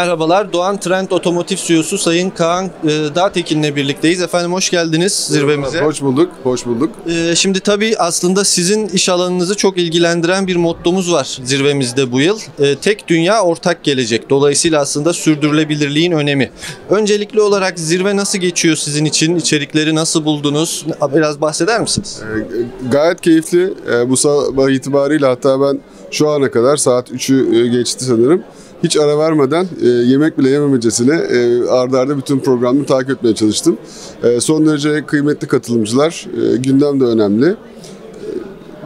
Merhabalar, Doğan Trend Otomotiv CEO'su Sayın Kaan e, Dağtekin'le birlikteyiz. Efendim hoş geldiniz zirvemize. Hoş bulduk, hoş bulduk. E, Şimdi tabii aslında sizin iş alanınızı çok ilgilendiren bir mottomuz var zirvemizde bu yıl. E, Tek dünya ortak gelecek. Dolayısıyla aslında sürdürülebilirliğin önemi. Öncelikli olarak zirve nasıl geçiyor sizin için? İçerikleri nasıl buldunuz? Biraz bahseder misiniz? Gayet keyifli. Bu sabah itibariyle hatta ben şu ana kadar saat 3'ü geçti sanırım. Hiç ara vermeden e, yemek bile yememecesine e, arda arda bütün programı takip etmeye çalıştım. E, son derece kıymetli katılımcılar. E, gündem de önemli. E,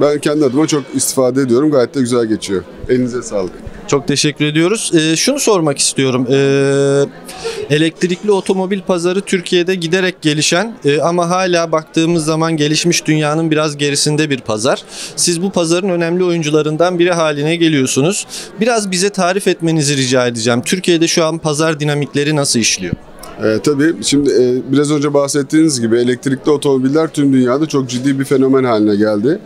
ben kendi adıma çok istifade ediyorum. Gayet de güzel geçiyor. Elinize sağlık. Çok teşekkür ediyoruz. Ee, şunu sormak istiyorum. Ee, elektrikli otomobil pazarı Türkiye'de giderek gelişen e, ama hala baktığımız zaman gelişmiş dünyanın biraz gerisinde bir pazar. Siz bu pazarın önemli oyuncularından biri haline geliyorsunuz. Biraz bize tarif etmenizi rica edeceğim. Türkiye'de şu an pazar dinamikleri nasıl işliyor? Ee, tabii şimdi e, biraz önce bahsettiğiniz gibi elektrikli otomobiller tüm dünyada çok ciddi bir fenomen haline geldi.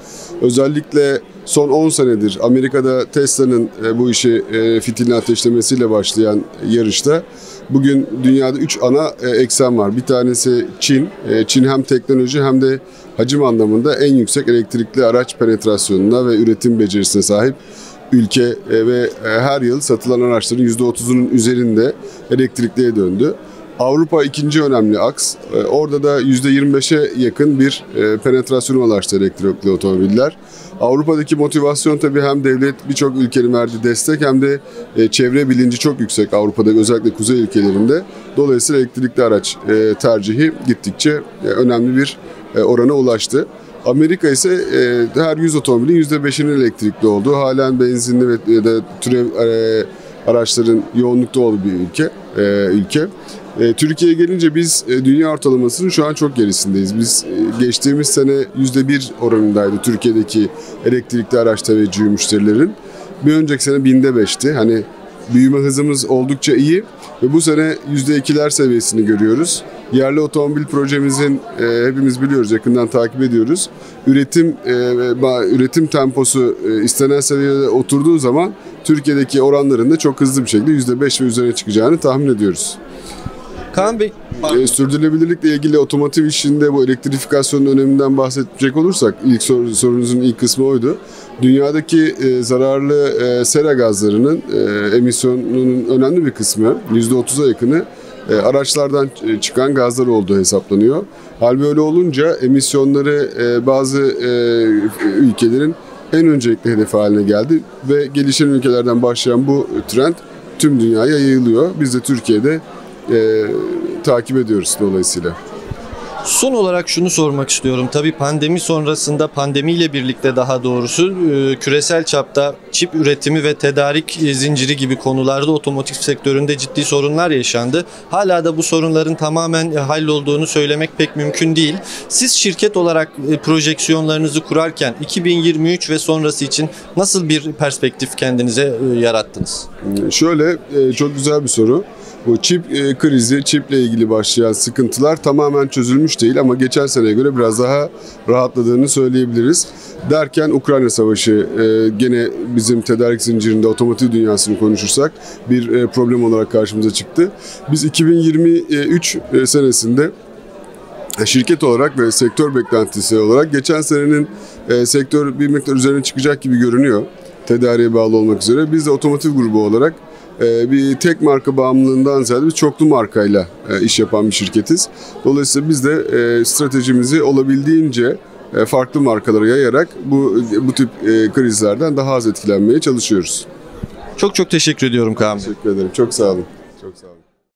Özellikle son 10 senedir Amerika'da Tesla'nın e, bu işi e, fitilini ateşlemesiyle başlayan yarışta bugün dünyada 3 ana e, eksen var. Bir tanesi Çin. E, Çin hem teknoloji hem de hacim anlamında en yüksek elektrikli araç penetrasyonuna ve üretim becerisine sahip ülke e, ve e, her yıl satılan araçların %30'unun üzerinde elektrikliye döndü. Avrupa ikinci önemli aks. E, Orada da %25'e yakın bir e, penetrasyona ulaştı elektrikli otomobiller. Avrupa'daki motivasyon tabii hem devlet birçok ülkenin verdiği destek hem de e, çevre bilinci çok yüksek Avrupa'da özellikle kuzey ülkelerinde. Dolayısıyla elektrikli araç tercihi gittikçe önemli bir orana ulaştı. Amerika ise her 100 otomobilin %5'inin elektrikli olduğu, halen benzinli ve da türev araçların yoğunlukta olduğu bir ülke. ülke. E, Türkiye'ye gelince biz e, dünya ortalamasının şu an çok gerisindeyiz. Biz e, geçtiğimiz sene %1 oranındaydı Türkiye'deki elektrikli araç teveccühü müşterilerin. Bir önceki sene binde beşti. Hani büyüme hızımız oldukça iyi ve bu sene %2'ler seviyesini görüyoruz. Yerli otomobil projemizin e, hepimiz biliyoruz, yakından takip ediyoruz. Üretim e, üretim temposu e, istenen seviyede oturduğu zaman Türkiye'deki oranların da çok hızlı bir şekilde %5 ve üzerine çıkacağını tahmin ediyoruz. Kaan Bey, E, sürdürülebilirlikle ilgili otomotiv işinde bu elektrifikasyonun öneminden bahsedecek olursak ilk sor- sorunuzun ilk kısmı oydu. Dünyadaki e, zararlı e, sera gazlarının e, emisyonunun önemli bir kısmı %30'a yakını e, araçlardan e, çıkan gazlar olduğu hesaplanıyor. Hal böyle olunca emisyonları e, bazı e, ülkelerin en öncelikli hedefi haline geldi ve gelişen ülkelerden başlayan bu trend tüm dünyaya yayılıyor. Biz de Türkiye'de e, takip ediyoruz dolayısıyla. Son olarak şunu sormak istiyorum. Tabii pandemi sonrasında pandemiyle birlikte daha doğrusu e, küresel çapta çip üretimi ve tedarik e, zinciri gibi konularda otomotiv sektöründe ciddi sorunlar yaşandı. Hala da bu sorunların tamamen e, hallolduğunu söylemek pek mümkün değil. Siz şirket olarak projeksiyonlarınızı kurarken 2023 ve sonrası için nasıl bir perspektif kendinize yarattınız? Şöyle çok güzel bir soru. Bu çip e, krizi, çiple ilgili başlayan sıkıntılar tamamen çözülmüş değil ama geçen seneye göre biraz daha rahatladığını söyleyebiliriz. Derken Ukrayna Savaşı e, gene bizim tedarik zincirinde otomotiv dünyasını konuşursak bir e, problem olarak karşımıza çıktı. Biz 2023 e, senesinde şirket olarak ve sektör beklentisi olarak geçen senenin e, sektör bir miktar üzerine çıkacak gibi görünüyor. Tedariğe bağlı olmak üzere. Biz de otomotiv grubu olarak e, bir tek marka bağımlılığından ziyade bir çoklu markayla e, iş yapan bir şirketiz. Dolayısıyla biz de e, stratejimizi olabildiğince e, farklı markalara yayarak bu bu tip krizlerden daha az etkilenmeye çalışıyoruz. Çok çok teşekkür ediyorum Kaan Bey. Teşekkür ederim. Çok sağ olun. Çok sağ olun.